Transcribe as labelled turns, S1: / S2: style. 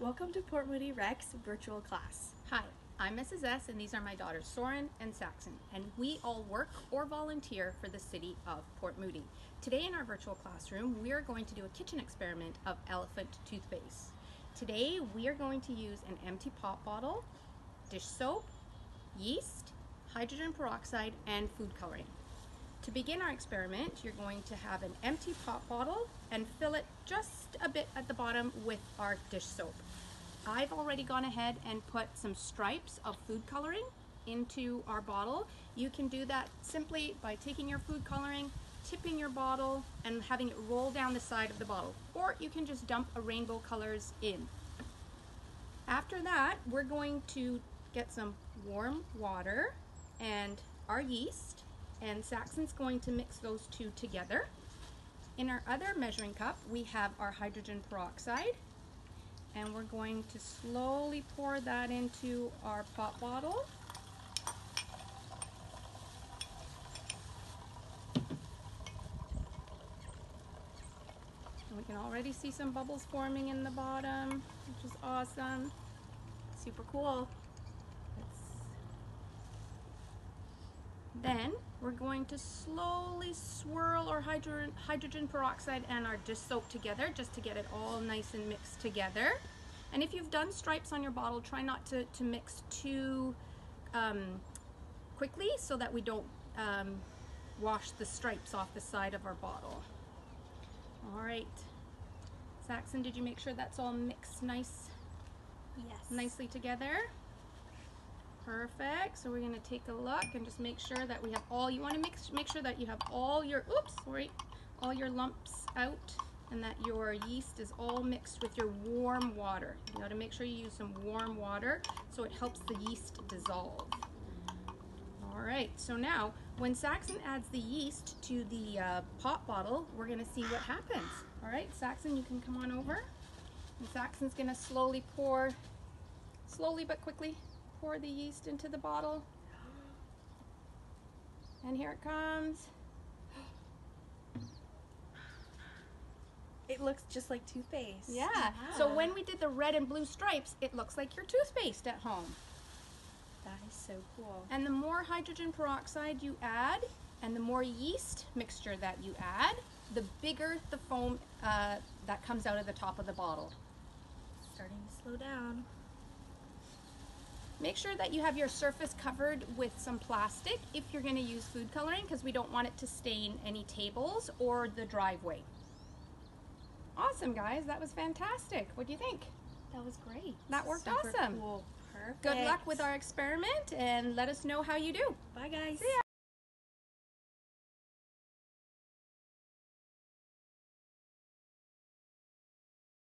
S1: Welcome to Port Moody Rec's virtual class.
S2: Hi, I'm Mrs. S, and these are my daughters Soren and Saxon, and we all work or volunteer for the city of Port Moody. Today in our virtual classroom, we are going to do a kitchen experiment of elephant toothpaste. Today, we are going to use an empty pop bottle, dish soap, yeast, hydrogen peroxide, and food coloring. To begin our experiment, you're going to have an empty pop bottle and fill it just a bit at the bottom with our dish soap. I've already gone ahead and put some stripes of food coloring into our bottle. You can do that simply by taking your food coloring, tipping your bottle, and having it roll down the side of the bottle. Or you can just dump a rainbow colors in. After that, we're going to get some warm water and our yeast, and Saxon's going to mix those two together. In our other measuring cup, we have our hydrogen peroxide, and we're going to slowly pour that into our pop bottle. And we can already see some bubbles forming in the bottom, which is awesome. Super cool. Then we're going to slowly swirl our hydrogen, hydrogen peroxide and our dish soap together just to get it all nice and mixed together. And if you've done stripes on your bottle, try not to, to mix too um, quickly so that we don't um, wash the stripes off the side of our bottle. All right. Saxon, did you make sure that's all mixed nice,
S1: Yes.
S2: nicely together? Perfect. So we're gonna take a look and just make sure that we have all. You want to make make sure that you have all your oops, sorry, all your lumps out, and that your yeast is all mixed with your warm water. You got to make sure you use some warm water so it helps the yeast dissolve. All right. So now, when Saxon adds the yeast to the uh, pop bottle, we're gonna see what happens. All right, Saxon, you can come on over. And Saxon's gonna slowly pour, slowly but quickly, pour the yeast into the bottle. And here it comes.
S1: It looks just like toothpaste.
S2: Yeah. So when we did the red and blue stripes, it looks like your toothpaste at home.
S1: That is so cool.
S2: And the more hydrogen peroxide you add, and the more yeast mixture that you add, the bigger the foam uh, that comes out of the top of the bottle.
S1: Starting to slow down.
S2: Make sure that you have your surface covered with some plastic if you're going to use food coloring because we don't want it to stain any tables or the driveway. Awesome, guys. That was fantastic. What do you think?
S1: That was great.
S2: That worked
S1: Super
S2: awesome.
S1: Cool. Perfect.
S2: Good luck with our experiment and let us know how you do.
S1: Bye guys.
S2: See ya.